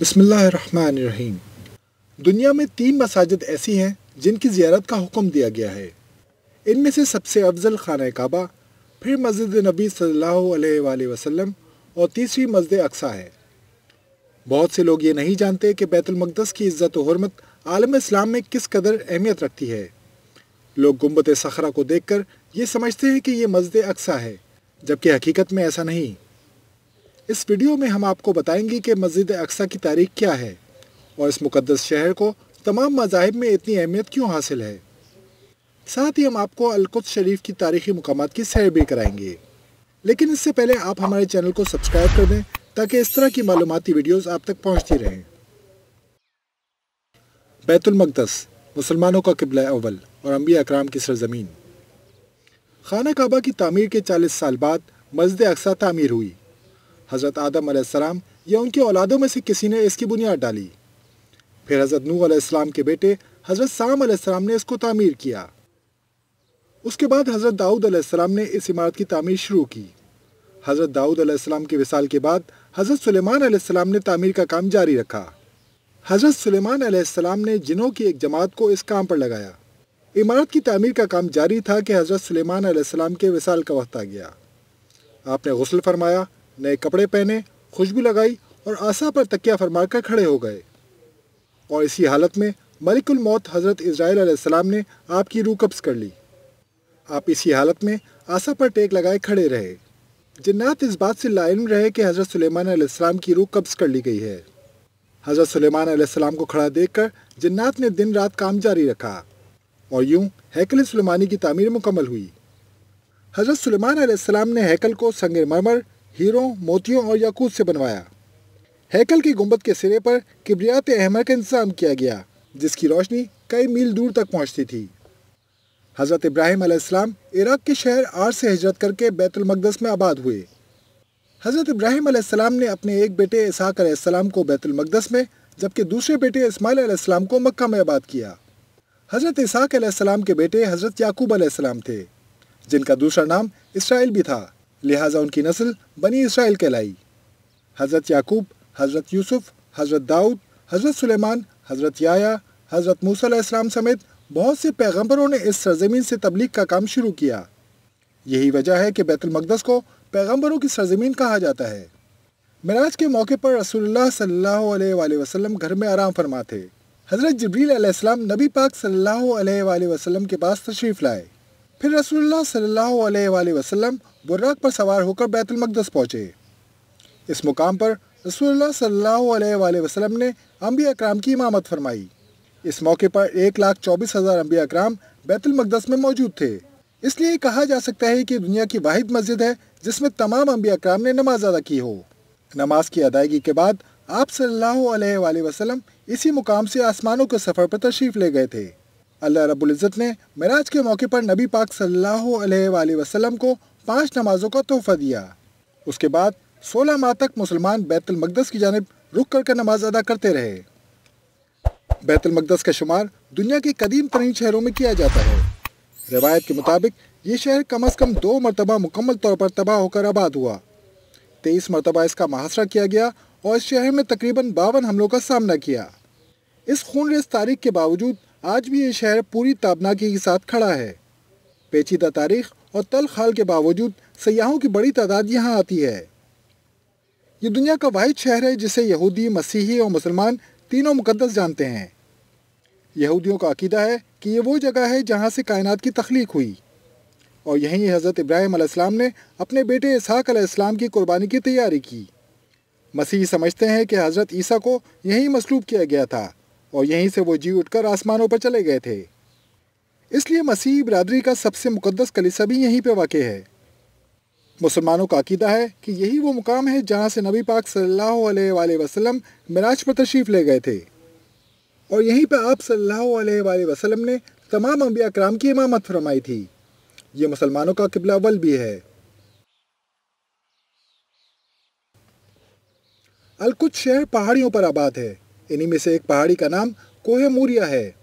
बसमीम दुनिया में तीन मसाजिद ऐसी हैं जिनकी ज़्यारत का हुक्म दिया गया है। इनमें से सबसे अफजल खाना काबा, फिर मस्जिद नबी अलैहि वसल्लम और तीसरी मस्जिद अक्सा है। बहुत से लोग ये नहीं जानते कि बैतुलमक़दस की इज़्ज़त हरमत आलम इस्लाम में किस कदर अहमियत रखती है। लोग गुम्बत सखरा को देख कर ये समझते हैं कि ये मस्जिद अक्सा है, जबकि हकीकत में ऐसा नहीं। इस वीडियो में हम आपको बताएँगे कि मस्जिद अक्सा की तारीख क्या है और इस मुकदस शहर को तमाम मजाहब में इतनी अहमियत क्यों हासिल है। साथ ही हम आपको अलकुद शरीफ की तारीखी मकाम की सैर भी कराएँगे। लेकिन इससे पहले आप हमारे चैनल को सब्सक्राइब कर दें ताकि इस तरह की मालूमती वीडियोस आप तक पहुँचती रहें। बैतुलमक़दस मुसलमानों का किबला अव्वल और अम्बिया अकराम की सरजमीन। खाना काबा की तामीर के 40 साल बाद मस्जिद अक्सा तामीर हुई। हज़रत आदम आसमाम या उनके औलादों में से किसी ने इसकी बुनियाद डाली फिर हज़रत नू आसमाम के बेटे हज़रत साम ने इसको तामीर किया उसके बाद हज़रत दाऊद आसमाम ने इस इमारत की तामीर शुरू की हज़रत दाऊद आसमाम के विसाल के बाद हज़रत सुलेमान आसमाम ने तामीर का काम जारी रखा हज़रत सुलेमान आसमाम ने जिनों की एक जमात को इस काम पर लगाया इमारत की तामीर का काम जारी था कि हज़रत सुलेमान आसमाम के विसाल का वक्त आ गया आपने गसल फरमाया नए कपड़े पहने, खुशबू लगाई और आशा पर तकिया फरमा कर खड़े हो गए। और इसी हालत में मलिकुल मौत हज़रत इसराइल ने आपकी रूह कब्ज़ कर ली। आप इसी हालत में आशा पर टेक लगाए खड़े रहे। जन्नात इस बात से लाइन रहे कि हज़रत सुलेमान की रूह कब्ज़ कर ली गई है। हज़रत सुलेमान को खड़ा देखकर जन्नात ने दिन रात काम जारी रखा और यूँ हैकल सुलेमानी की तामीर मुकम्मल हुई। हज़रत सुलेमान ने हैकल को संग मरमर हीरो, मोतियों और याकूत से बनवाया। हैकल की गुंबद के सिरे पर किबरियात अहमर का इंतज़ाम किया गया, जिसकी रोशनी कई मील दूर तक पहुँचती थी। हज़रत इब्राहिम अलैहिस्सलाम इराक के शहर आर से हिजरत करके बैतुलमक़दस में आबाद हुए। हज़रत इब्राहिम अलैहिस्सलाम ने अपने एक बेटे इसहाक अलैहिस्सलाम को बैतुलमक़दस में, जबकि दूसरे बेटे इस्माइल अलैहिस्सलाम को मक्का में आबाद किया। हज़रत इसहाक के बेटे हज़रत याकूब अलैहिस्सलाम थे, जिनका दूसरा नाम इसराइल भी था। लिहाजा उनकी नस्ल बनी इसराइल कहलाई। हज़रत याकूब, हज़रत यूसुफ, हज़रत दाऊद, हज़रत सुलेमान, हज़रत याया, हज़रत मूसम समेत बहुत से पैगम्बरों ने इस सरजमीन से तबलीग का काम शुरू किया। यही वजह है कि बैतुलमक़दस को पैगम्बरों की सरजमीन कहा जाता है। मराज के मौके पर रसूलुल्लाह सल्लल्लाहु अलैहि वसल्लम घर में आराम फरमा थे हज़रत जबरील नबी पाक सल्लल्लाहु अलैहि वसल्लम के पास तशरीफ़ लाए। फिर रसूलुल्लाह सल्लल्लाहु अलैहि वसल्लम बुर्राक पर सवार होकर बैतुलमक़दस पहुँचे। इस मुकाम पर रसूलुल्लाह सल्लल्लाहु ने अम्बी अकराम की इमामत फरमाई। इस मौके पर एक लाख चौबीस हज़ार अम्बिया अकराम बैतुलमक़दस में मौजूद थे। इसलिए कहा जा सकता है कि दुनिया की वाहिद मस्जिद है, जिसमें तमाम अम्बी अकराम ने नमाज़ अदा की हो। नमाज़ की अदायगी के बाद आप सल्लल्लाहु अलैहि वसल्लम इसी मुकाम से आसमानों के सफ़र पर तशरीफ़ ले गए थे। अल्लाह रब्बुल इज़्ज़त ने मराज के मौके पर नबी पाक सल्लल्लाहु अलैहि वसल्लम को पाँच नमाजों का तोहफा दिया। उसके बाद सोलह माह तक मुसलमान बैतुलमक़दस की जानब रुक करके नमाज़ अदा करते रहे। बैतुलमक़दस का शुमार दुनिया के कदीम तरीन शहरों में किया जाता है। रवायत के मुताबिक, ये शहर कम अज़ कम दो मरतबा मुकम्मल तौर पर तबाह होकर आबाद हुआ। तेईस मरतबा इसका मुहासरा किया गया और इस शहर में तकरीबन बावन हमलों का सामना किया। इस खून रेस तारीख के बावजूद, आज भी ये शहर पूरी ताबनाकी के साथ खड़ा है। पेचीदा तारीख और तल खाल के बावजूद सयाहों की बड़ी तादाद यहाँ आती है। ये दुनिया का वाहिद शहर है जिसे यहूदी, मसीही और मुसलमान तीनों मुकदस जानते हैं। यहूदियों का अकीदा है कि ये वो जगह है जहाँ से कायनात की तख्लीक हुई। और यहीं हज़रत इब्राहिम अलैहिस्सलाम ने अपने बेटे इसहाक अलैहिस्सलाम की कुर्बानी की तैयारी की। मसीही समझते हैं कि हज़रत ईसा को यहीं मसलूब किया गया था और यहीं से वो जी उठकर आसमानों पर चले गए थे। इसलिए मसीह बरदरी का सबसे मुकदस कलिसा भी यहीं पर वाक़ है। मुसलमानों का अकीदा है कि यही वो मुकाम है जहाँ से नबी पाक सल्लल्लाहु अलैहि वसल्लम मिराज पर तशरीफ़ ले गए थे। और यहीं पर आप सल्लल्लाहु अलैहि वसल्लम ने तमाम अम्बिया कराम की इमामत फरमाई थी। ये मुसलमानों का किबला भी है। अलकुच शहर पहाड़ियों पर आबाद है। इन्हीं में से एक पहाड़ी का नाम कोहे मूरिया है।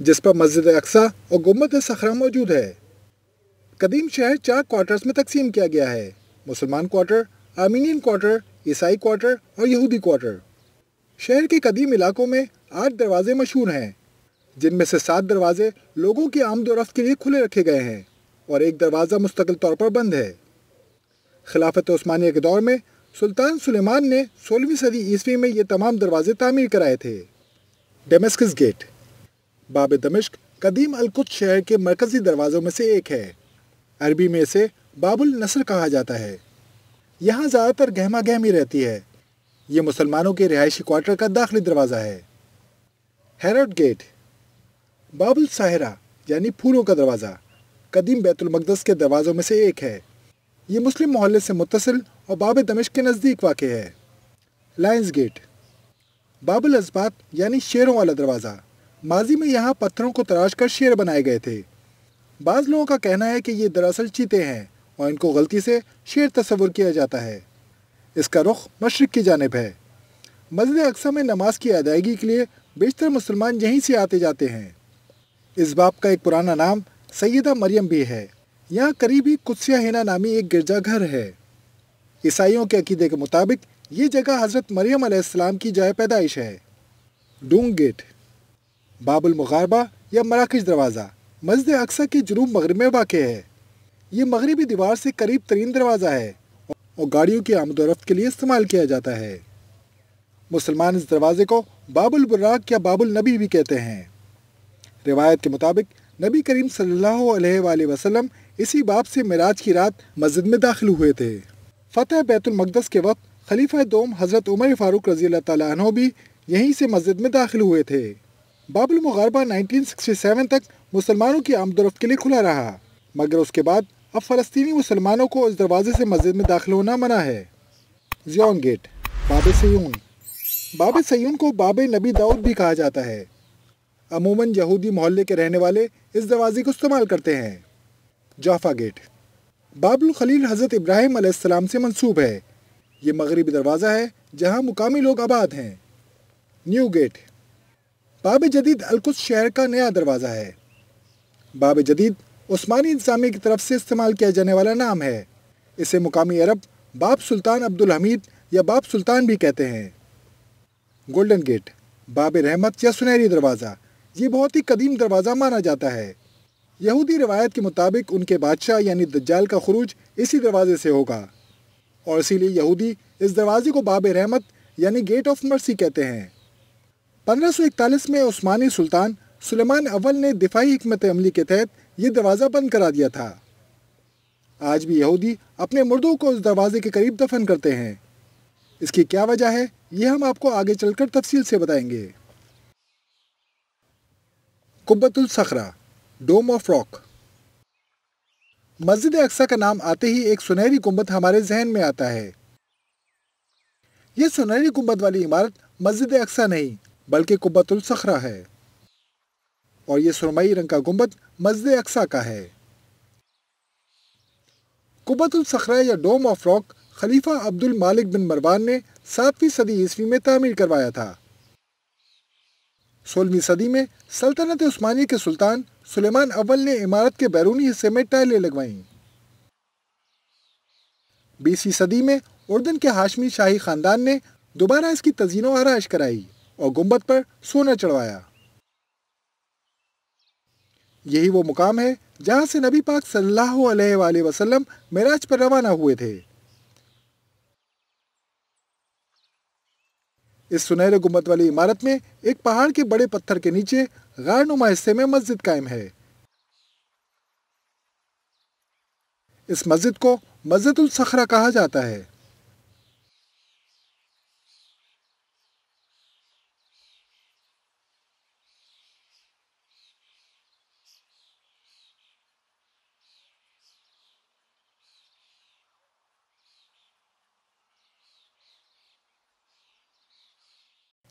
जिस पर मस्जिद अक्सा और गुंबद सखरा मौजूद है। कदीम शहर चार क्वार्टर्स में तकसीम किया गया है। मुसलमान क्वार्टर आर्मीनियन क्वार्टर ईसाई क्वार्टर और यहूदी क्वार्टर शहर के कदीम इलाकों में आठ दरवाजे मशहूर हैं, जिनमें से सात दरवाजे लोगों की आमदोरफ्त के लिए खुले रखे गए हैं और एक दरवाज़ा मुस्तकिल तौर पर बंद है। खिलाफत उस्मानिया के दौर में सुल्तान सुलेमान ने सोलहवीं सदी ईस्वी में ये तमाम दरवाजे तामीर कराए थे। Damascus gate. बाब दमिश्क कदीम अलकुत शहर के मरकजी दरवाज़ों में से एक है। अरबी में इसे बाबुल नसर कहा जाता है। यहाँ ज़्यादातर गहमा गहमी रहती है। ये मुसलमानों के रिहायशी क्वार्टर का दाखिली दरवाज़ा है। हेरड गेट, बाबुल साहरा, यानी फूलों का दरवाज़ा, कदीम बैतुलमकदस के दरवाज़ों में से एक है। ये मुस्लिम मोहल्ले से मुतसिल और बाब दमिश के नज़दीक वाक़ है। लाइन्स गेट, बाबुल अजबात, यानी शेरों वाला दरवाज़ा। माजी में यहाँ पत्थरों को तराश कर शेर बनाए गए थे। बाज़ लोगों का कहना है कि ये दरअसल चीते हैं और इनको गलती से शेर तस्वुर किया जाता है। इसका रुख मशरक़ की जानब है। मस्जिद अक्सा में नमाज़ की अदायगी के लिए बेशतर मुसलमान यहीं से आते जाते हैं। इस बाप का एक पुराना नाम सैदा मरियम भी है। यहाँ करीब ही कुत्सिया हिना नामी एक गिरजाघर है। ईसाइयों के अकीदे के मुताबिक ये जगह हज़रत मरियम की जय पैदाइश है। डूंग गेट बाबुल मुगारबा या मराकश दरवाज़ा। मस्जिद अक्सा के जुनूब मगरब में वाक़ है। ये मगरबी दीवार से करीब तरीन दरवाज़ा है और गाड़ियों की आमदोरफ्त के लिए इस्तेमाल किया जाता है। मुसलमान इस दरवाजे को बाबुल बुर्राक या बाबुल नबी भी कहते हैं। रिवायत के मुताबिक, नबी करीम सल्लल्लाहु अलैहि वसल्लम इसी बाप से मिराज की रात मस्जिद में दाखिल हुए थे। फ़तेह बैतुलमक़दस के वक्त खलीफा दोम हज़रत उमर फ़ारूक रज़ी अल्लाह भी यहीं से मस्जिद में दाखिल हुए थे। बाबुल मुगारबा 1967 तक मुसलमानों की आमदरफ्त के लिए खुला रहा, मगर उसके बाद अब फ़लस्तनी मुसलमानों को इस दरवाजे से मस्जिद में दाखिल होना मना है। जियोन गेट, बाब सयून। बाब सयून को बाब नबी दाऊद भी कहा जाता है। अमूमन यहूदी मोहल्ले के रहने वाले इस दरवाजे को इस्तेमाल करते हैं। जाफा गेट, बाबुल खलील हज़रत इब्राहिम से मंसूब है। ये मगरबी दरवाज़ा है जहाँ मुकामी लोग आबाद हैं। न्यू गेट बाब जदीद अलकुस शहर का नया दरवाज़ा है। बाब जदीद उस्मानी इंतजामी की तरफ़ से इस्तेमाल किया जाने वाला नाम है। इसे मुकामी अरब बाप सुल्तान अब्दुल हमीद या बाप सुल्तान भी कहते हैं। गोल्डन गेट, बाब रहमत या सुनहरी दरवाज़ा, ये बहुत ही कदीम दरवाज़ा माना जाता है। यहूदी रवायत के मुताबिक उनके बादशाह यानी दज्जाल का खरूज इसी दरवाजे से होगा। और इसीलिए यहूदी इस दरवाजे को बाब रहमत यानी गेट ऑफ़ मर्सी कहते हैं। 1541 में उस्मानी सुल्तान सुलेमान अव्वल ने दिफाई हमत अमली के तहत ये दरवाज़ा बंद करा दिया था। आज भी यहूदी अपने मुर्दों को उस दरवाजे के करीब दफन करते हैं। इसकी क्या वजह है, ये हम आपको आगे चलकर तफसील से बताएँगे। कुब्बतुल सखरा डोम ऑफ़ रॉक। मस्जिद अक्सा का नाम आते ही एक सुनहरी गुंबद हमारे जहन में आता है। यह सुनहरी गुंबद वाली इमारत मस्जिद अक्सा नहीं बल्कि कुब्बतुल सखरा है। और ये सुरमई रंग का गुंबद मस्जिद अक्सा का है। कुब्बतुल सखरा या डोम ऑफ़ रॉक खलीफा अब्दुल मालिक बिन मरवान ने सातवीं सदी ईस्वी में तामीर करवाया था। सोलहवीं सदी में सल्तनत उस्मानी के सुल्तान सुलेमान अव्वल ने इमारत के बैरूनी हिस्से में टाइलें लगवाईं। बीसवीं सदी में उर्दन के हाशमी शाही खानदान ने दोबारा इसकी तजीनों आरइश कराई। और गुंबद पर सोना चढ़वाया। यही वो मुकाम है जहाँ से नबी पाक सल्लल्लाहु अलैहि वसल्लम मेराज पर रवाना हुए थे। इस सुनहरे गुंबद वाली इमारत में एक पहाड़ के बड़े पत्थर के नीचे गारनुमा हिस्से में मस्जिद कायम है। इस मस्जिद को मस्जिद उल सखरा कहा जाता है।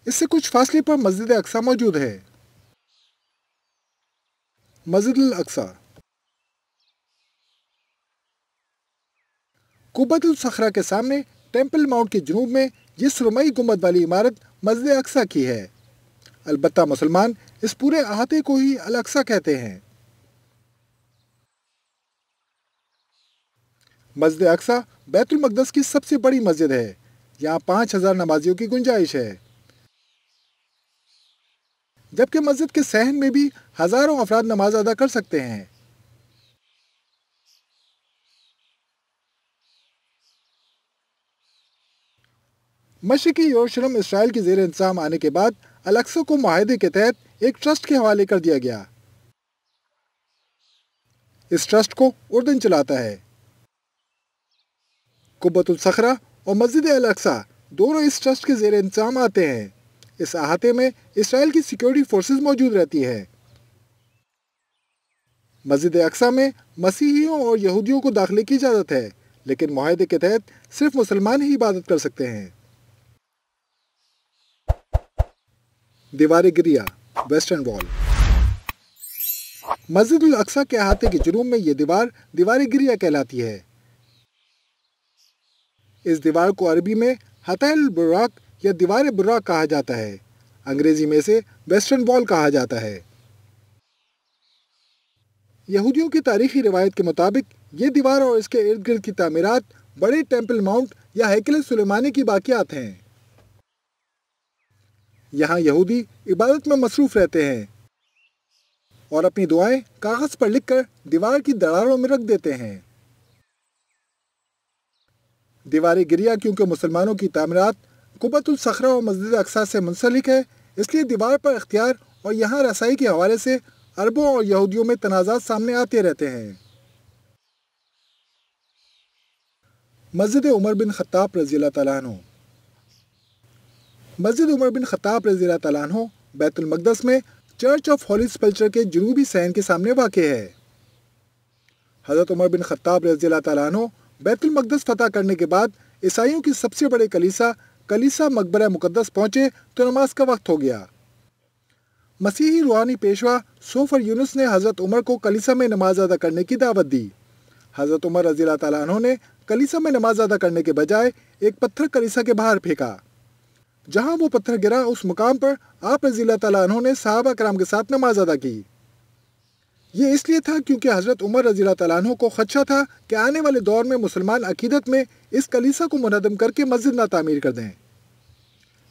इससे कुछ फासले पर मस्जिद अक्सा मौजूद है। मस्जिद अक्सा। कुबतुल सखरा के सामने टेंपल माउंट के जनूब में ये सुरमई गुमत वाली इमारत मस्जिद अक्सा की है। अलबत्ता मुसलमान इस पूरे अहाते को ही अल अक्सा कहते हैं। मस्जिद अक्सा बैतुल मकदस की सबसे बड़ी मस्जिद है। यहाँ पाँच हज़ार नमाजियों की गुंजाइश है। जबकि मस्जिद के सहन में भी हज़ारों अफराद नमाज़ अदा कर सकते हैं। मशरकी यरूशलेम इसराइल की जेर इंतज़ाम आने के बाद अलक्सा को माहदे के तहत एक ट्रस्ट के हवाले कर दिया गया। इस ट्रस्ट को उर्दन चलाता है। कुब्बतुल सखरा और मस्जिद अलक्सा दोनों इस ट्रस्ट के जेर इंतज़ाम आते हैं। इस अहाते में इसराइल की सिक्योरिटी फोर्सेस मौजूद रहती है। मस्जिद अक्सा में मसीहियों और यहूदियों को दाखिले की इजाज़त है, लेकिन माहदे के तहत सिर्फ़ मुसलमान ही इबादत कर सकते हैं। दीवार गिरिया वेस्टर्न वॉल मस्जिद अक्सा के अहाते के जुनूब में यह दीवार दीवार गिरिया कहलाती है। इस दीवार को अरबी में हतैल बुराक या दीवार बुराक कहा जाता है। अंग्रेज़ी में से वेस्टर्न वॉल कहा जाता है। यहूदियों की तारीखी रिवायत के मुताबिक, ये दीवार और इसके इर्द गिर्द की तामीरात बड़े टेंपल माउंट या हैकल सुलेमानी की बाकियात हैं। यहाँ यहूदी इबादत में मसरूफ रहते हैं और अपनी दुआएँ कागज़ पर लिखकर दीवार की दरारों में रख देते हैं। दीवार गिरिया क्योंकि मुसलमानों की तामीरात कुबतुल सखरा और मस्जिद अक्सा से मुंसलिक है। इसलिए दीवार पर अख्तियार और यहाँ रसाई के हवाले से अरबों और यहूदियों में तनाज़ात सामने आते रहते हैं। मस्जिद उमर बिन ख़त्ताब रज़ी तु मस्जिद उमर बिन ख़त्ताब रज़ी तु बैतुलमकदस में चर्च ऑफ़ हॉली स्पल्चर के जनूबी सैन के सामने वाक़ है। हज़रत उमर बिन ख़त्ताब रज़ी तु बैतुलमकदस फतह करने के बाद ईसाइयों की सबसे बड़े कलीसा कलीसा मकबरा मुकदस पहुँचे तो नमाज़ का वक्त हो गया। मसीही रूहानी पेशवा सोफर यूनुस ने हज़रत उमर को कलीसा में नमाज़ अदा करने की दावत दी। हज़रत उमर रज़ी तु ने कलीसा में नमाज़ अदा करने के बजाय एक पत्थर कलीसा के बाहर फेंका। जहाँ वो पत्थर गिरा, उस मुकाम पर आप रज़ी तु ने साहबा कराम के साथ नमाज़ अदा की। ये इसलिए था क्योंकि हज़रत उमर रज़ी तु को खदशा था कि आने वाले दौर में मुसलमान अकीदत में इस कलीसा को मुनदम करके मस्जिद ना तामीर कर दें।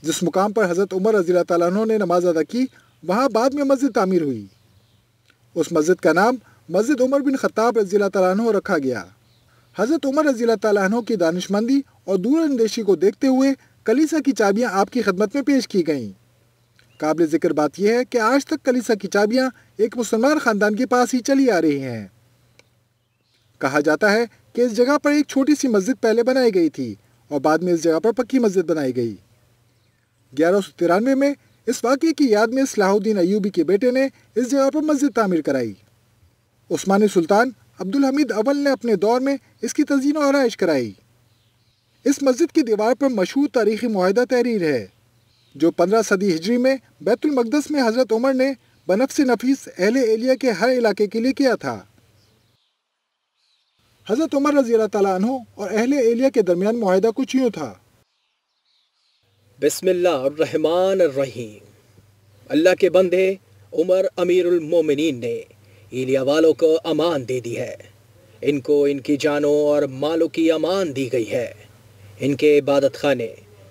जिस मुकाम पर हज़रत उमर रज़ी तु ने नमाज़ अदा की, वहाँ बाद में मस्जिद तामीर हुई। उस मस्जिद का नाम मस्जिद उमर बिन ख़त्ताब रज़ी तु रखा गया। हज़रत उमर रज़ी तु की दानिशमंदी और दूरअंदेशी को देखते हुए कलीसा की चाबियाँ आपकी खदमत में पेश की गईं। काबिल ज़िक्र बात यह है कि आज तक कलीसा की चाबियाँ एक मुसलमान ख़ानदान के पास ही चली आ रही हैं। कहा जाता है कि इस जगह पर एक छोटी सी मस्जिद पहले बनाई गई थी और बाद में इस जगह पर पक्की मस्जिद बनाई गई। ग्यारह में इस वाक्य की याद में सलाहुद्दीन अयूबी के बेटे ने इस जगह पर मस्जिद तामीर कराई। उस्मानी सुल्तान अब्दुल हमीद अवल ने अपने दौर में इसकी तजीन और आयश कराई। इस मस्जिद की दीवार पर मशहूर तारीखी माहिदा तहरीर है, जो पंद्रह सदी हिजरी में बैतुलमकदस में हज़रत उमर ने बनफ से नफीस अहले एलिया के हर इलाके के लिए किया था। हज़रत उमर रज़ी तु और अहले एलिया के दरमियान माहिदा कुछ यूँ था। बिस्मिल्लाहमान रहीम अल्लाह के बंदे उमर अमीरुल मोमिनीन ने एलिया वालों को अमान दे दी है। इनको इनकी जानों और मालों की अमान दी गई है। इनके इबादत खाने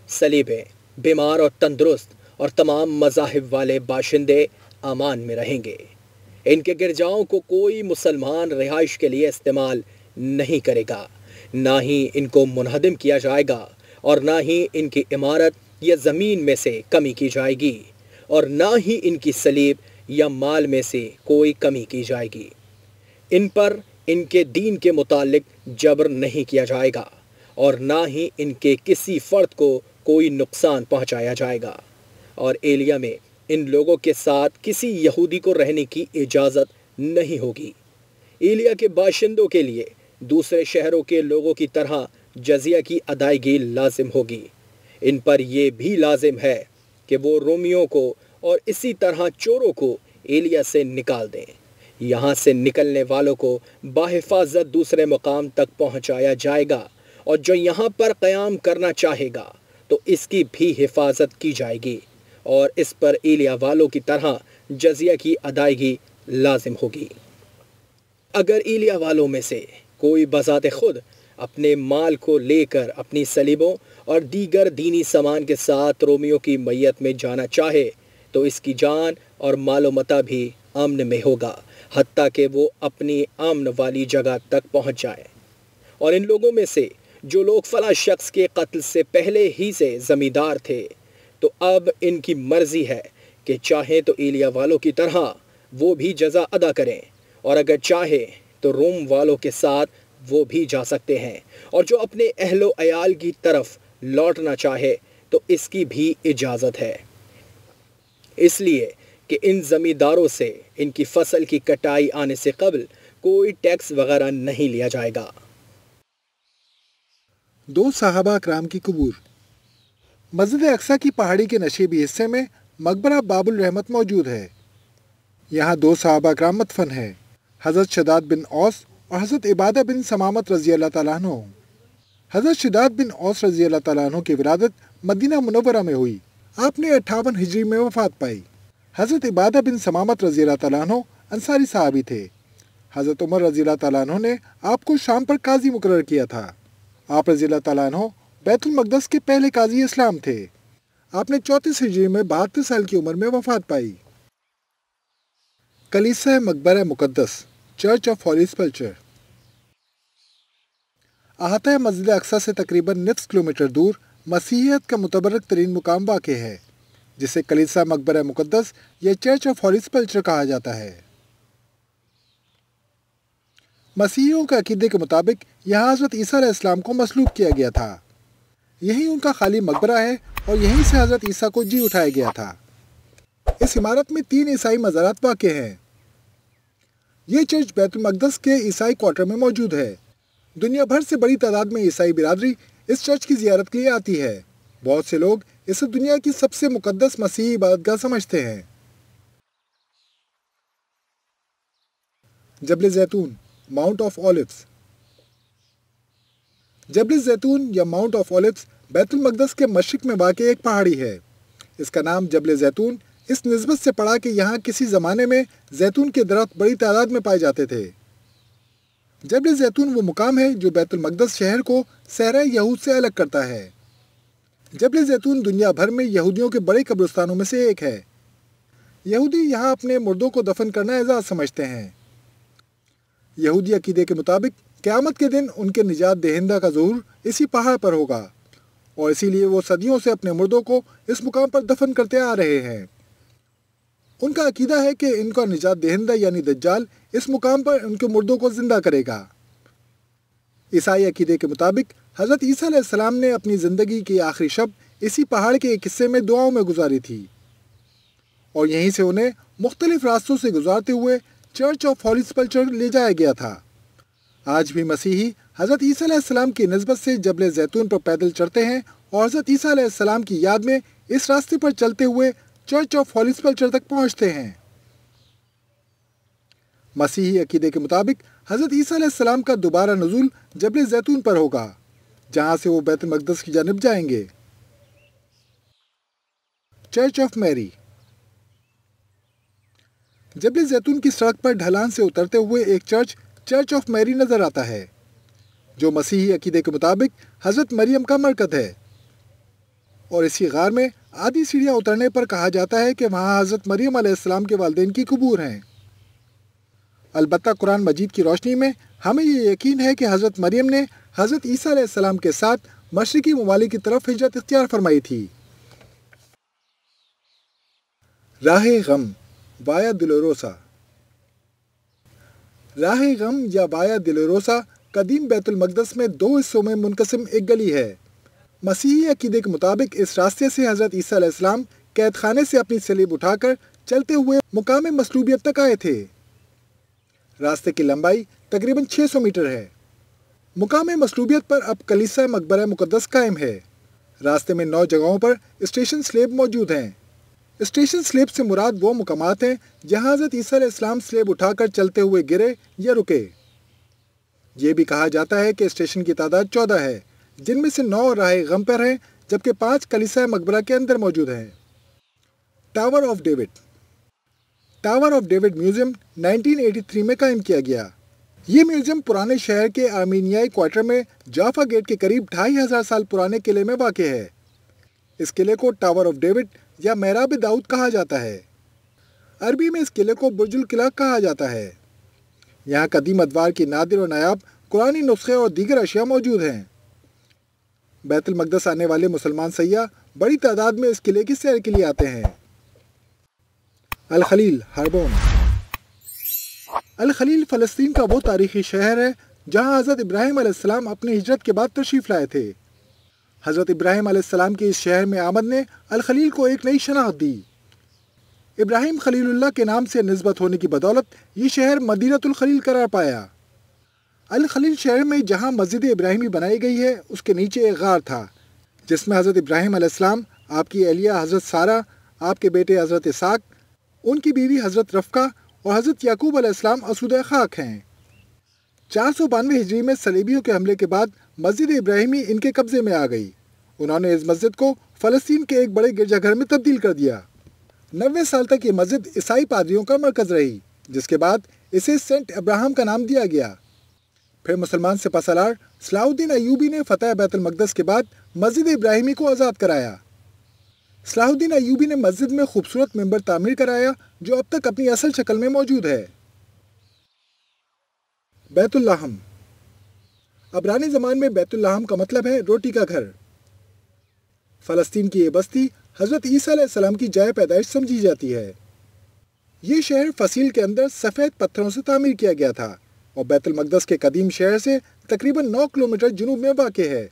सलीबें, बीमार और तंदुरुस्त और तमाम मजाहब वाले बाशिंदे अमान में रहेंगे। इनके गिरजाओं को कोई मुसलमान रिहाइश के लिए इस्तेमाल नहीं करेगा। ना ही इनको मुनहदम किया जाएगा और ना ही इनकी इमारत या ज़मीन में से कमी की जाएगी और ना ही इनकी सलीब या माल में से कोई कमी की जाएगी। इन पर इनके दीन के मुतालिक जबर नहीं किया जाएगा और ना ही इनके किसी फ़र्द को कोई नुकसान पहुँचाया जाएगा। और एलिया में इन लोगों के साथ किसी यहूदी को रहने की इजाज़त नहीं होगी। एलिया के बाशिंदों के लिए दूसरे शहरों के लोगों की तरह जजिया की अदायगी लाजिम होगी। इन पर यह भी लाजिम है कि वो रोमियों को और इसी तरह चोरों को एलिया से निकाल दें। यहाँ से निकलने वालों को बाहिफाजत दूसरे मुकाम तक पहुँचाया जाएगा और जो यहाँ पर क़याम करना चाहेगा तो इसकी भी हिफाजत की जाएगी और इस पर एलिया वालों की तरह जजिया की अदायगी लाजिम होगी। अगर एलिया वालों में से कोई बजात खुद अपने माल को लेकर अपनी सलीबों और दीगर दीनी सामान के साथ रोमियो की मैयत में जाना चाहे तो इसकी जान और मालो मता भी अमन में होगा हती कि वो अपनी अमन वाली जगह तक पहुँच जाए। और इन लोगों में से जो लोग फला शख्स के कत्ल से पहले ही से ज़मींदार थे तो अब इनकी मर्ज़ी है कि चाहे तो एलिया वालों की तरह वो भी जजा अदा करें, और अगर चाहे तो रोम वालों के साथ वो भी जा सकते हैं। और जो अपने अहलो अयाल की तरफ़ लौटना चाहे तो इसकी भी इजाज़त है। इसलिए कि इन ज़मींदारों से, इनकी फ़सल की कटाई आने से कबल कोई टैक्स वगैरह नहीं लिया जाएगा। दो साहबा कराम की कबूर। मस्जिद अक्सा की पहाड़ी के नशेबी हिस्से में मकबरा बाबुल रहमत मौजूद है। यहाँ दो साहबा कराम मतफन है। हज़रत शदाद बिन औस और हज़रत इबादा बिन समामत रज़ी अल्लाह तु हज़रत शदाद बिन औस रज़ी अल्लाह तु की विरादत मदीना मुनवरा में हुई। आपने अट्ठावन हिजरी में वफात पाई। हज़रत इबादा बिन समामत रज़ी अल्लाह तु अंसारी साहबी थे। हज़रत उमर रज़ी अल्लाह ने आपको शाम पर काजी मुकर किया था। आप रज़ी तु बैतुलमकदस के पहले काजी इस्लाम थे। आपने चौंतीस हिजरी में बहत्तर साल की उम्र में वफात पाई। कलीसा मकबर मुकद्दस। चर्च ऑफ़ हॉली स्पल्चर अहाता मस्जिद अक्सा से तकरीबन निफ्स किलोमीटर दूर मसीहत का मुतबरक तरीन मुकाम वाक़ है, जिसे कलीसा मकबर मुकदस या चर्च ऑफ़ हॉली स्पल्चर कहा जाता है। मसीहियों के अकीदे के मुताबिक यहाँ हज़रत ईसा इस्लाम को मसलूब किया गया था। यही उनका खाली मकबरा है और यहीं से हज़रत ईसा को जी उठाया गया था। इस इमारत में तीन ईसाई मज़ारात वाक़ हैं। ये चर्च बैतुलमकदस के ईसाई क्वार्टर में मौजूद है। दुनिया भर से बड़ी तादाद में ईसाई बिरादरी इस चर्च की जियारत के लिए आती है। बहुत से लोग इसे दुनिया की सबसे मुकद्दस मसीही इबादतगाह समझते हैं। जबल जैतून, माउंट ऑफ़ ऑलिव्स। जबल जैतून या माउंट ऑफ़ ऑलिव्स बैतुल मकदस के मशरक में वाक़ एक पहाड़ी है। इसका नाम जबल जैतून इस नस्बत से पड़ा कि यहाँ किसी ज़माने में जैतून के दरख्त बड़ी तादाद में पाए जाते थे। जबल जैतून वो मुकाम है जो बैतुलमकदस शहर को सहरा यहूद से अलग करता है। जबल जैतून दुनिया भर में यहूदियों के बड़े कब्रस्तानों में से एक है। यहूदी यहाँ अपने मुर्दों को दफन करना एजाज समझते हैं। यहूदी अकीदे के मुताबिक क़्यामत के दिन उनके निजात दहिंदा का जहूर इसी पहाड़ पर होगा और इसीलिए वो सदियों से अपने मुर्दों को इस मुकाम पर दफन करते आ रहे हैं। उनका अकीदा है कि इनका निजात दहिंदा यानी दज्जाल इस मुकाम पर उनके मुर्दों को ज़िंदा करेगा। ईसाई अकीदे के मुताबिक, हज़रत ईसा ने अपनी ज़िंदगी की आखिरी शब इसी पहाड़ के एक हिस्से में दुआओं में गुजारी थी। और यहीं से उन्हें मुख्तलिफ़ रास्तों से गुजारते हुए चर्च ऑफ़ हॉलिस्पल्चर ले जाया गया था। आज भी मसीही हज़रत ईसा की नस्बत से जबल जैतून पर पैदल चढ़ते हैं और हज़रत ईसा की याद में इस रास्ते पर चलते हुए चर्च ऑफ़ हॉलिस्पल्चर तक पहुँचते हैं। मसीही अकीदे के मुताबिक, हज़रत ईसा का दोबारा नजूल जबल जैतून पर होगा, जहाँ से वो बैतुल मकदस की जानब जाएँगे। Church of Mary. जबल जैतून की सड़क पर ढलान से उतरते हुए एक चर्च चर्च ऑफ़ मैरी नज़र आता है, जो मसीही अकीदे के मुताबिक हज़रत मरियम का मरकत है। और इसी गार में आधी सीढ़ियाँ उतरने पर कहा जाता है कि वहाँ हज़रत मरियम आसमाम के वालदेन की कबूर हैं। अलबत् कुरान मजीद की रोशनी में हमें ये यकीन है कि हज़रत मरियम ने हज़रत ईसा के साथ मशरकी ममालिक की तरफ़ हिजरत इख्तियार फरमाई थी। राह गम वाया दिलोरोसा। राह गम या वाया दिलोरोसा कदीम बैतुल मकदस में दो हिस्सों में मुनकसम एक गली है। मसीही अकीदे के मुताबिक इस रास्ते से हज़रत ईसीम कैद खाने से अपनी सलीब उठाकर चलते हुए मुकाम मसलूबियत तक आए थे। रास्ते की लंबाई तकरीबन 600 मीटर है। मुकाम मसलूबियत पर अब कलीसा मकबर मुकदस कायम है। रास्ते में नौ जगहों पर स्टेशन स्लेब मौजूद हैं। स्टेशन स्लेब से मुराद वो मुकामात हैं जहाँ हज़रत ईसा स्लेब उठाकर चलते हुए गिरे या रुके। ये भी कहा जाता है कि स्टेशन की तादाद चौदह है। जिनमें से नौ राय गम पर हैं, जबकि पाँच कलिसा मकबरा के अंदर मौजूद हैं। Tower of David tower of David museum 1983 में कायम किया गया। ये म्यूज़ियम पुराने शहर के आर्मीनियाई क्वार्टर में जाफा गेट के करीब ढाई हज़ार साल पुराने किले में वाक़ है। इस किले को टावर ऑफ़ डेविड या मेहराब दाऊद कहा जाता है। अरबी में इस किले को बुर्जुल किला कहा जाता है। यहाँ कदीम अदवार की नादिर और नायाब, कुरानी नुस्खे और दीगर अशिया मौजूद हैं। बैतुल मकदस आने वाले मुसलमान सयाह बड़ी तादाद में इस किले की सैर के लिए आते हैं? अल खलील हारबोन। अल खलील फ़लस्तीन का वो तारीखी शहर है, जहाँ हज़रत इब्राहिम अलैहिस्सलाम अपनी हिजरत के बाद तशरीफ़ लाए थे। हज़रत इब्राहिम अलैहिस्सलाम के इस शहर में आमद ने अल खलील को एक नई शनाख्त दी। इब्राहिम खलीलुल्लाह के नाम से नस्बत होने की बदौलत ये शहर मदीनतुल खलील करार पाया। अल खलील शहर में जहाँ मस्जिद इब्राहिमी बनाई गई है, उसके नीचे एक गार था, जिसमें हज़रत इब्राहिम अलैहिस्सलाम आपकी अलिया हज़रत सारा, आपके बेटे हज़रत इसाक, उनकी बीवी हज़रत रफ़का और हज़रत याकूब अलैहिस्सलाम असूद खाक हैं। चार सौ बानवे हिजरी में सलीबियों के हमले के बाद मस्जिद इब्राहिमी इनके कब्ज़े में आ गई। उन्होंने इस मस्जिद को फ़लस्तीन के एक बड़े गिरजाघर में तब्दील कर दिया। नबे साल तक ये मस्जिद ईसाई पादरियों का मरकज़ रही, जिसके बाद इसे सेंट अब्राहम का नाम दिया गया। फिर मुसलमान से पसलार, सलाहुद्दीन अयूबी ने फतेह बैतुलमक़दस के बाद मस्जिद इब्राहिमी को आज़ाद कराया। सलाहुद्दीन अयूबी ने मस्जिद में खूबसूरत मेंबर तामीर कराया, जो अब तक अपनी असल शक्ल में मौजूद है। बैतुल्लाहम। अबरानी ज़मान में बैतुल्लाहम का मतलब है रोटी का घर। फ़लस्तीन की ये बस्ती हज़रत ईसा की जाय पैदाइश समझी जाती है। ये शहर फसील के अंदर सफ़ेद पत्थरों से तामीर किया गया था। और बैतुलमक़दस के कदीम शहर से तकरीबन 9 किलोमीटर जुनूब में वाक़ है।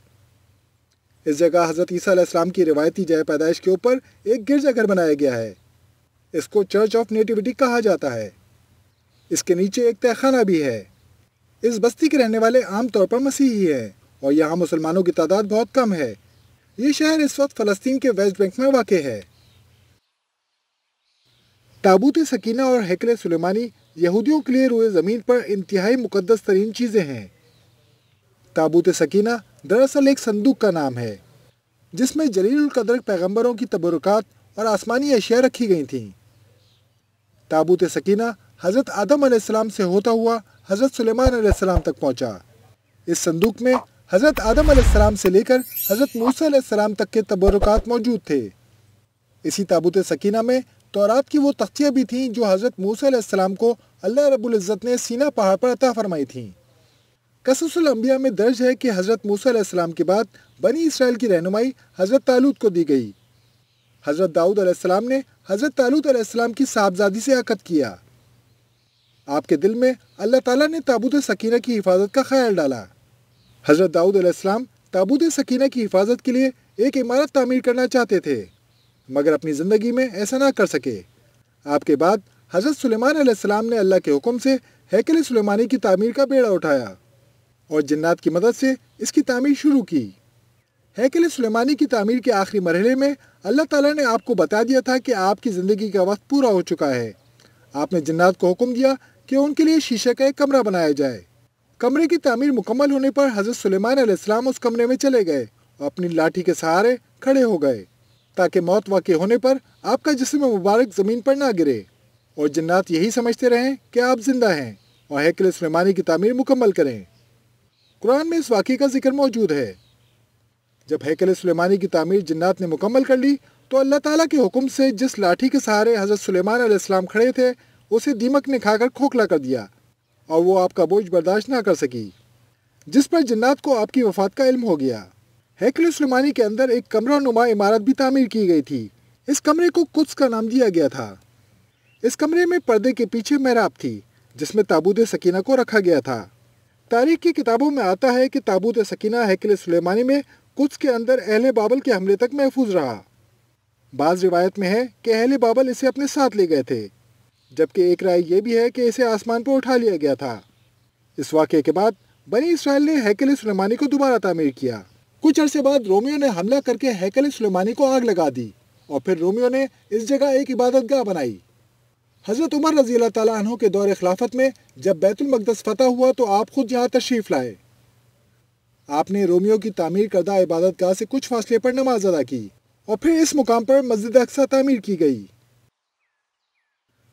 इस जगह हज़रत ईसा की रिवायती जय पैदाइश के ऊपर एक गिरजाघर बनाया गया है। इसको चर्च ऑफ़ नेटिविटी कहा जाता है। इसके नीचे एक तहखाना भी है। इस बस्ती के रहने वाले आमतौर पर मसीही हैं और यहाँ मुसलमानों की तादाद बहुत कम है। ये शहर इस वक्त फ़लस्तीन के वेस्ट बैंक में वाक़ है। ताबूत सकीना और हैकल सुलेमानी यहूदियों के लिए रुए ज़मीन पर इंतहाई मुकदस तरीन चीज़ें हैं। ताबूत सकीना दरअसल एक संदूक का नाम है, जिसमें जलील कदर पैगम्बरों की तबरक़ात और आसमानी अशिया रखी गई थीं। ताबूत सकीना हज़रत आदम आसमाम से होता हुआ हज़रत सुलेमान आसमाम तक पहुँचा। इस संदूक में हज़रत आदम आसमाम से लेकर हज़रत मूसा तक के तबरक़ात मौजूद थे। इसी ताबूत सकीना में तौरात की वो तख्तियाँ भी थीं जो हज़रत मूसा को अल्लाह रब्ज़त ने सीना पहाड़ पर अता फरमाई थीं। कसुसलम्बिया में दर्ज है कि हज़रत मूसा के बाद बनी इसराइल की रहनुमाई हज़रत तालूत को दी गई। हज़रत दाऊद अलैहिस्सलाम ने हज़रत तालूत अलैहिस्सलाम की साहबजादी से आकद किया। आपके दिल में अल्लाह ताला ने ताबूत सकीना की हिफाजत का ख्याल डाला। हज़रत दाऊद अलैहिस्सलाम ताबूत सकीना की हिफाजत के लिए एक इमारत तामीर करना चाहते थे। मगर अपनी ज़िंदगी में ऐसा ना कर सके। आपके बाद हज़रत सुलेमान ने अल्लाह के हुक्म से हैकल सुलेमानी की तामीर का बेड़ा उठाया और जन्नात की मदद से इसकी तामीर शुरू की। हैकल सुलेमानी की तामीर के आखिरी मरहले में अल्लाह ताला ने आपको बता दिया था कि आपकी ज़िंदगी का वक्त पूरा हो चुका है। आपने जन्नात को हुक्म दिया कि उनके लिए शीशे का एक कमरा बनाया जाए। कमरे की तामीर मुकम्मल होने पर हज़रत सुलेमान उस कमरे में चले गए और अपनी लाठी के सहारे खड़े हो गए। ताकि मौत वाक़ होने पर आपका जिसम मुबारक ज़मीन पर ना गिरे। और जन्नात यही समझते रहें कि आप ज़िंदा हैं और हैकल सुलेमानी की तमीर मुकम्मल करें। कुरान में इस वाक़े का ज़िक्र मौजूद है। जब हैकल सलेमानी की तमीर जन्नात ने मुकम्मल कर ली तो अल्लाह ताला के हुक्म से जिस लाठी के सहारे हज़रत सुलेमान अलैहिस्सलाम खड़े थे, उसे दीमक ने खाकर खोखला कर दिया और वो आपका बोझ बर्दाश्त ना कर सकी, जिस पर जन्नात को आपकी वफात का इल्म हो गया। हैकल सुलेमानी के अंदर एक कमरा नुमा इमारत भी तामीर की गई थी। इस कमरे को कुछ का नाम दिया गया था। इस कमरे में पर्दे के पीछे महराब थी, जिसमें ताबूत सकीना को रखा गया था। तारीख की किताबों में आता है कि ताबूत सकीना हैकल सुलेमानी में कुछ के अंदर अहले बाबल के हमले तक महफूज रहा। बाज रिवायत में है कि अहले बाबल इसे अपने साथ ले गए थे, जबकि एक राय यह भी है कि इसे आसमान पर उठा लिया गया था। इस वाक़े के बाद बनी इसराइल ने हैकल सुलेमानी को दोबारा तामीर किया। कुछ अरसे बाद रोमियो ने हमला करके हैकल सुलेमानी को आग लगा दी और फिर रोमियो ने इस जगह एक इबादत गाह बनाई। हज़रत उमर रज़ी अल्लाह के दौर खिलाफत में जब बैतुलमक़दस फतह हुआ तो आप खुद यहाँ तशरीफ़ लाए। आपने रोमियो की तामीर करदा इबादत गाह से कुछ फासले पर नमाज़ अदा की और फिर इस मुकाम पर मस्जिद अक्सा तामीर की गई।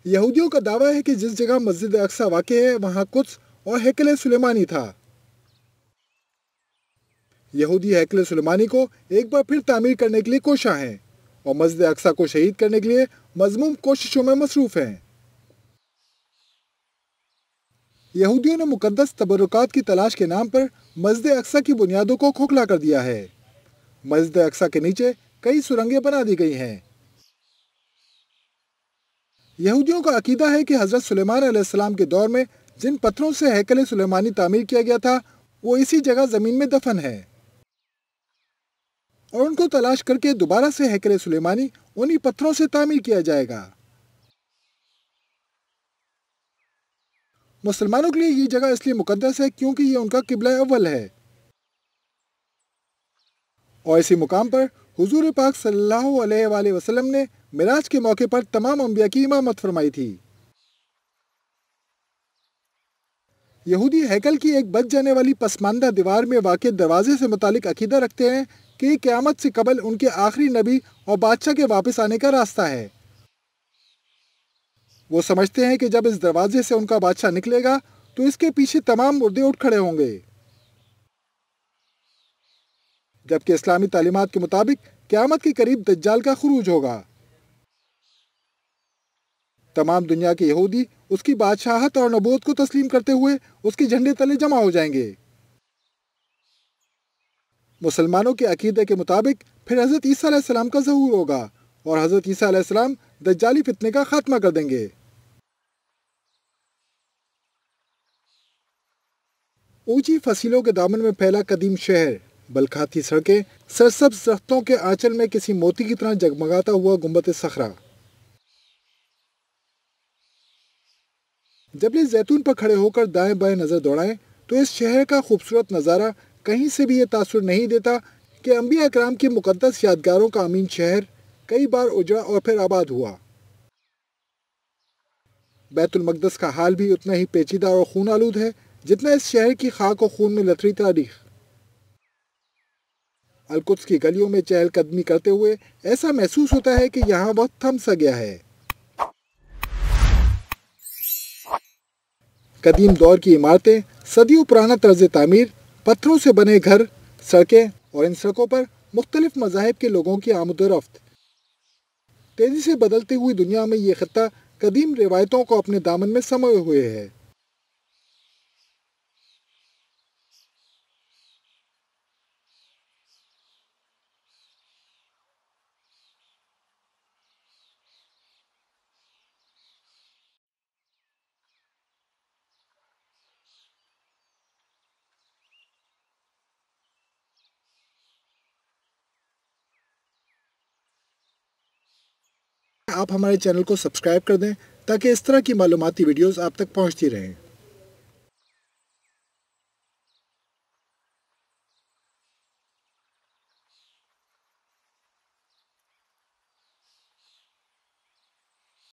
यहूदियों का दावा है कि जिस जगह मस्जिद अक्सा वाक़ है, वहाँ कुछ और हैकल सुलेमानी था। यहूदी हैकल सुलेमानी को एक बार फिर तामीर करने के लिए कोशा हैं और मस्जिद अक्सा को शहीद करने के लिए मजमूम कोशिशों में मसरूफ़ हैं। यहूदियों ने मुकदस तबरुक की तलाश के नाम पर मस्जिद अक्सा की बुनियादों को खोखला कर दिया है। मस्जिद अक्सा के नीचे कई सुरंगें बना दी गई हैं। यहूदियों का अकीदा है कि हज़रत सुलेमान के दौर में जिन पत्थरों से हैकल सुलेमानी तामीर किया गया था, वो इसी जगह ज़मीन में दफन है। और उनको तलाश करके दोबारा से हैकल सुलेमानी उन्हीं पत्थरों से तामीर किया जाएगा। मुसलमानों के लिए ये जगह इसलिए मुकद्दस है क्योंकि ये उनका किबला अव्वल है। और इसी मुकाम पर हुजूर पाक सल्लल्लाहु अलैहि वसल्लम ने मिराज के मौके पर तमाम अम्बिया की इमामत फरमाई थी। यहूदी हैकल की एक बच जाने वाली पसमानदा दीवार में वाक़ दरवाजे से मुतालिक अकीदा रखते हैं कि क़यामत से कबल उनके आखिरी नबी और बादशाह के वापस आने का रास्ता है। वो समझते हैं कि जब इस दरवाजे से उनका बादशाह निकलेगा तो इसके पीछे तमाम मुर्दे उठ खड़े होंगे। जबकि इस्लामी तालीमत के मुताबिक क्यामत के करीब दज्जाल का खरूज होगा। तमाम दुनिया के यहूदी उसकी बादशाहत और नबूत को तस्लीम करते हुए उसके झंडे तले जमा हो जाएँगे। मुसलमानों के अकीदे के मुताबिक, फिर हज़रत ईसा का जहूर होगा और हज़रत ईसा दज्जाली फितने का खात्मा कर देंगे। ऊँची फसीलों के दामन में फैला कदीम शहर, बलखाती सड़कें, सरसब्ज दरख्तों के आंचल में किसी मोती की तरह जगमगाता हुआ गुम्बत सखरा। जब इस जैतून पर खड़े होकर दाएँ बाएँ नज़र दौड़ाएँ तो इस शहर का खूबसूरत नज़ारा कहीं से भी ये तासुर नहीं देता कि अम्बिया कराम की मुकदस यादगारों का अमीन शहर कई बार उजड़ा और फिर आबाद हुआ। बैतुल मकदस का हाल भी उतना ही पेचीदा और खून आलूद है, जितना इस शहर की खाक और खून में लथरी तारीख। अलकुत्स की गलियों में चहलकदमी करते हुए ऐसा महसूस होता है कि यहाँ वक्त थम सा गया है। कदीम दौर की इमारतें सदियों पुराना तर्ज तामीर पत्थरों से बने घर, सड़कें और इन सड़कों पर मुख्तलिफ़ मजाहब के लोगों की आमदोरफ़्त तेज़ी से बदलती हुई दुनिया में ये खत्ता कदीम रिवायतों को अपने दामन में समोए हुए है। आप हमारे चैनल को सब्सक्राइब कर दें ताकि इस तरह की मालूमती वीडियोज़ आप तक पहुँचती रहें।